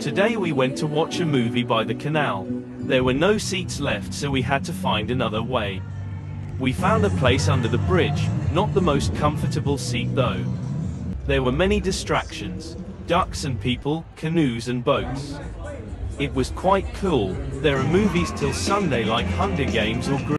Today we went to watch a movie by the canal. There were no seats left so we had to find another way. We found a place under the bridge, not the most comfortable seat though. There were many distractions, ducks and people, canoes and boats. It was quite cool, there are movies till Sunday like Hunger Games or